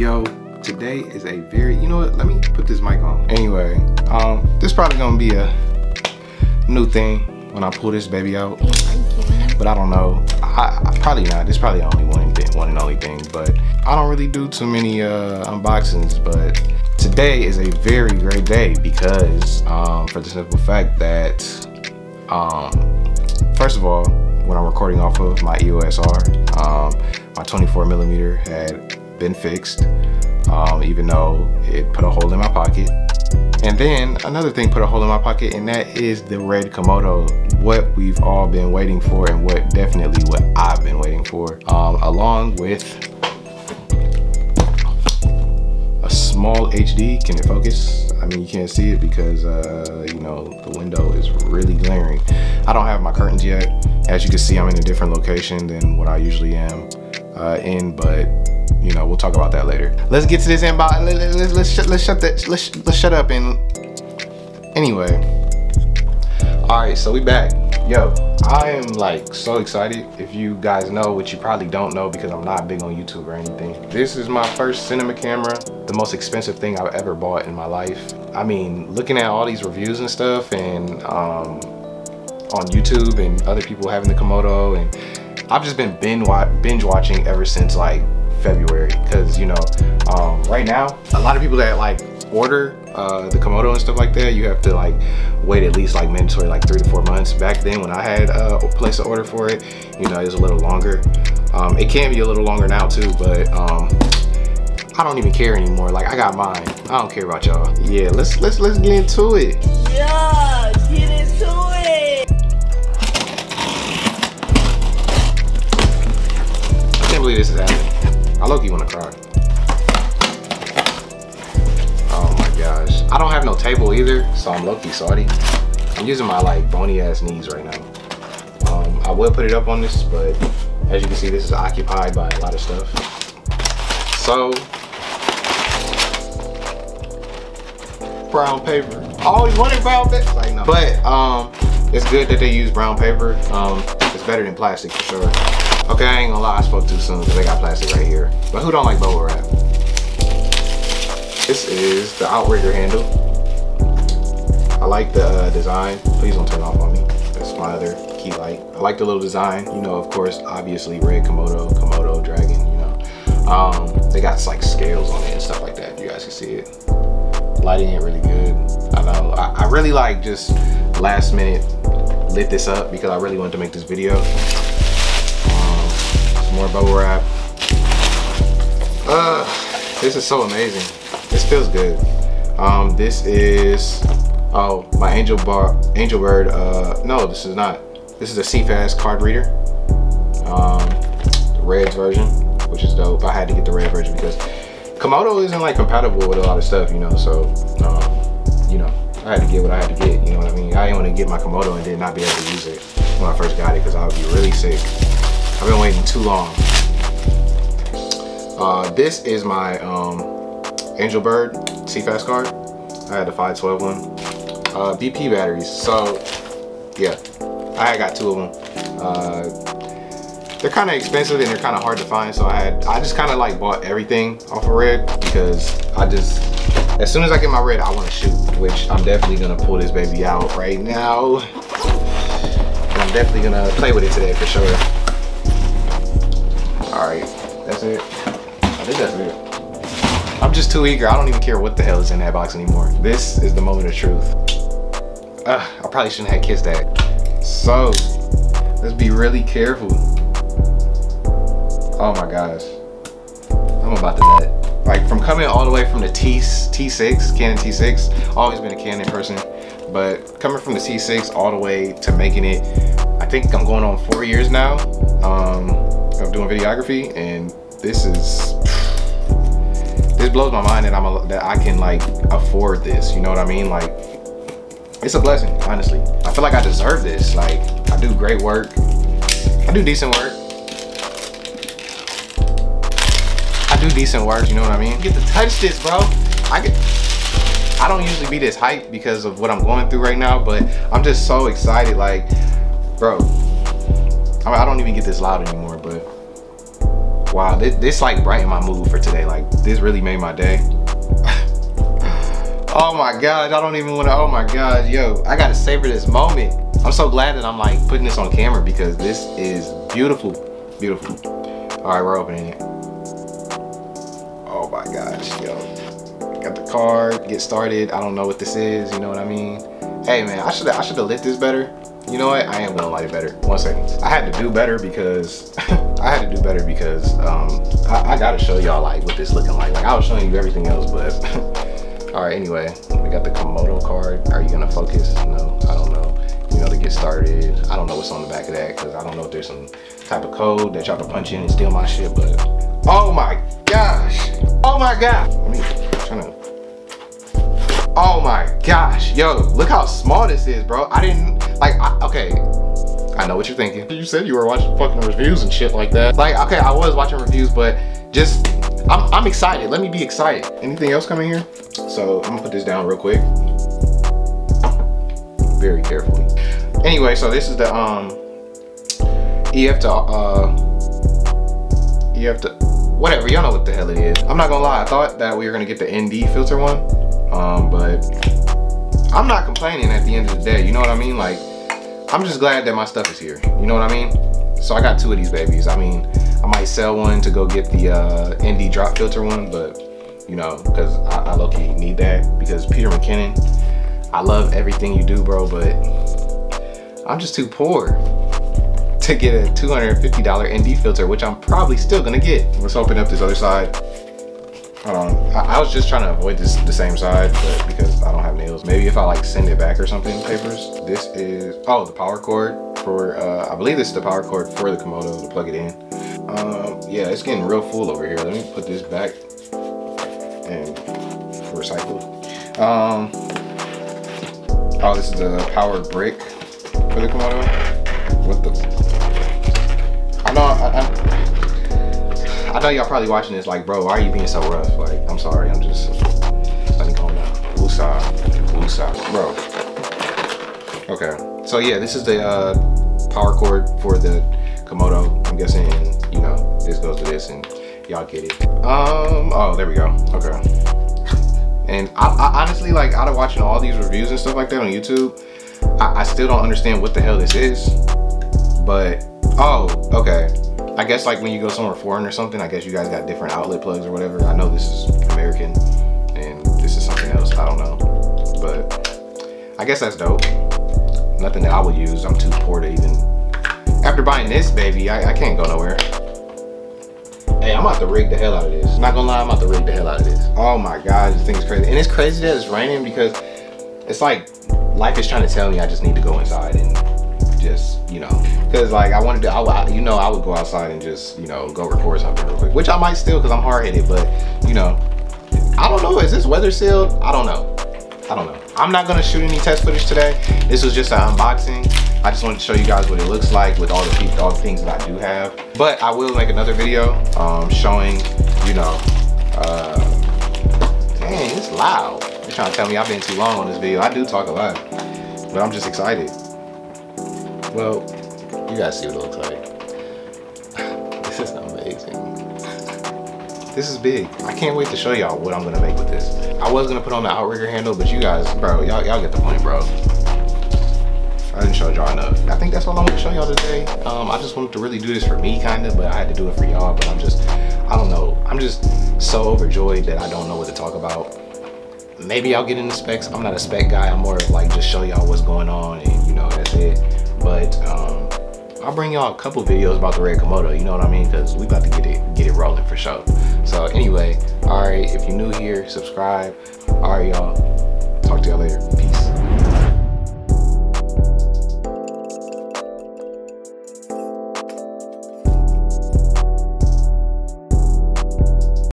Yo, today is a very, you know what, let me put this mic on. Anyway, um, this probably gonna be a new thing when I pull this baby out. But I don't know, I, I probably not, this probably only one thing, one and only thing, but I don't really do too many uh, unboxings, but today is a very great day because um, for the simple fact that, um, first of all, when I'm recording off of my EOS R, um, my 24 millimeter had been fixed, um, even though it put a hole in my pocket. And then another thing put a hole in my pocket, and that is the red Komodo. What we've all been waiting for, and what definitely what I've been waiting for, um, along with a SmallHD. Can it focus? I mean, you can't see it because, uh, you know, the window is really glaring. I don't have my curtains yet. As you can see, I'm in a different location than what I usually am uh, in, but you know, we'll talk about that later. Let's get to this inbox. Let's, let's, let's, shut, let's shut that. Let's, let's shut up and anyway. All right, so we back. Yo, I am like so excited. If you guys know, which you probably don't know because I'm not big on YouTube or anything. This is my first cinema camera, the most expensive thing I've ever bought in my life. I mean, looking at all these reviews and stuff and um, on YouTube and other people having the Komodo and I've just been binge watching ever since like February because you know um, right now a lot of people that like order uh, the Komodo and stuff like that you have to like wait at least like mandatory like three to four months. Back then when I had uh, placed an order for it you know it was a little longer. Um, it can be a little longer now too but um, I don't even care anymore. Like I got mine. I don't care about y'all. Yeah let's let's let's get into it. Yeah get into it. I can't believe this is happening I low-key wanna cry. Oh my gosh. I don't have no table either, so I'm low-key salty. I'm using my like bony ass knees right now. Um, I will put it up on this, but as you can see, this is occupied by a lot of stuff. So, brown paper. I always wanted brown paper. Like, no. But um, it's good that they use brown paper. Um, it's better than plastic for sure. Okay, I ain't gonna lie, I spoke too soon because they got plastic right here. But who don't like bubble wrap? This is the outrigger handle. I like the uh, design. Please don't turn off on me. That's my other key light. I like the little design. You know, of course, obviously red Komodo, Komodo dragon, you know. Um, they got like scales on it and stuff like that. You guys can see it. Lighting ain't really good. I know. I, I really like just last minute lit this up because I really wanted to make this video more bubble wrap. Uh, this is so amazing. This feels good. Um, this is, oh, my Angel Bar, Angelbird, uh, no, this is not. This is a CFast card reader. Um, the Reds version, which is dope. I had to get the red version because Komodo isn't like compatible with a lot of stuff, you know, so, um, you know, I had to get what I had to get, you know what I mean? I didn't want to get my Komodo and then not be able to use it when I first got it because I would be really sick. I've been waiting too long. Uh, this is my um, Angelbird CFast card. I had the 512 one. Uh, BP batteries. So, yeah, I got two of them. Uh, they're kind of expensive and they're kind of hard to find. So I had, I just kind of like bought everything off of Red because I just, as soon as I get my Red, I want to shoot, which I'm definitely gonna pull this baby out right now. And I'm definitely gonna play with it today for sure. All right, that's it. I think that's it. I'm just too eager. I don't even care what the hell is in that box anymore. This is the moment of truth. Uh, I probably shouldn't have kissed that. So, let's be really careful. Oh my gosh. I'm about to nut. Like from coming all the way from the T T6, Canon T6, always been a Canon person, but coming from the T6 all the way to making it, I think I'm going on four years now. Um, of doing videography and this is this blows my mind that I'm a, that I can like afford this you know what I mean? Like it's a blessing honestly. I feel like I deserve this like I do great work. I do decent work. I do decent work you know what I mean? Get to touch this bro. I get I don't usually be this hyped because of what I'm going through right now but I'm just so excited like bro. I, mean, I don't even get this loud anymore, Wow, this, this like brightened my mood for today. Like this really made my day. oh my god, I don't even want to. Oh my god, yo, I gotta savor this moment. I'm so glad that I'm like putting this on camera because this is beautiful, beautiful. All right, we're opening it. Oh my gosh, yo, got the card. Get started. I don't know what this is. You know what I mean? Hey man, I should I should have lit this better. You know what? I am gonna it better. One second. I had to do better because I had to do better because um, I, I, gotta show y'all like what this looking like. Like I was showing you everything else, but all right. Anyway, we got the Komodo card. Are you gonna focus? No, I don't know. You know to get started. I don't know what's on the back of that because I don't know if there's some type of code that y'all can punch in and steal my shit. But oh my gosh, oh my god. Let me trying to. Oh my gosh, yo, look how small this is, bro. I didn't like. I, okay, I know what you're thinking. You said you were watching fucking reviews and shit like that. Like, okay, I was watching reviews, but just, I'm, I'm excited. Let me be excited. Anything else coming here? So I'm gonna put this down real quick. Very carefully. Anyway, so this is the um EF to uh EF to whatever, y'all know what the hell it is. I'm not gonna lie, I thought that we were gonna get the ND filter one. Um, but I'm not complaining at the end of the day, you know what I mean? Like I'm just glad that my stuff is here. You know what I mean? So I got two of these babies. I mean, I might sell one to go get the uh, ND drop filter one, but you know, because I, I low-key need that because Peter McKinnon, I love everything you do, bro, but I'm just too poor to get a $250 ND filter, which I'm probably still gonna get. Let's open up this other side. Hold on. I, I, was just trying to avoid this the same side, but because I don't have nails. Maybe if I like send it back or something, papers. This is, oh, the power cord for, uh, I believe this is the power cord for the Komodo to plug it in. Um, yeah, it's getting real full over here. Let me put this back and recycle. Um, oh, this is a power brick for the Komodo. What the? I know, I, I I know y'all probably watching this like, bro, why are you being so rough? Like, I'm sorry, I'm just, let me calm down. Woosah, woosah, bro. Okay, so yeah, this is the uh, power cord for the Komodo. I'm guessing, you know, this goes to this and y'all get it. Um, oh, there we go, okay. And I, I, honestly, like, out of watching all these reviews and stuff like that on YouTube, I, I still don't understand what the hell this is. But, oh, okay. I guess like when you go somewhere foreign or something, I guess you guys got different outlet plugs or whatever. I know this is American and this is something else. I don't know. But I guess that's dope. Nothing that I would use. I'm too poor to even... After buying this baby, I, I can't go nowhere. Hey, I'm about to rig the hell out of this. Not gonna lie, I'm about to rig the hell out of this. Oh my God, this thing's crazy. And it's crazy that it's raining because it's like life is trying to tell me I just need to go inside and just, you know, because like I wanted to, I, you know, I would go outside and just, you know, go record something real quick, which I might still because I'm hard headed, but you know, I don't know. Is this weather sealed? I don't know. I don't know. I'm not gonna shoot any test footage today. This was just an unboxing. I just wanted to show you guys what it looks like with all the all the things that I do have. But I will make another video um, showing, you know, uh, dang, it's loud. You're trying to tell me I've been too long on this video. I do talk a lot, but I'm just excited. Well, you guys see what it looks like. this is amazing. This is big. I can't wait to show y'all what I'm gonna make with this. I was gonna put on the outrigger handle, but you guys, bro, y'all y'all get the point, bro. I didn't show y'all enough. I think that's all I want to show y'all today. Um, I just wanted to really do this for me, kind of, but I had to do it for y'all. But I'm just, I don't know. I'm just so overjoyed that I don't know what to talk about. Maybe I'll get into specs. I'm not a spec guy. I'm more of like just show y'all what's going on, and you know that's it. But um, I'll bring y'all a couple videos about the Red Komodo, you know what I mean? Because we about to get it get it rolling for sure. So anyway, all right, if you're new here, subscribe. All right, y'all. Talk to y'all later. Peace.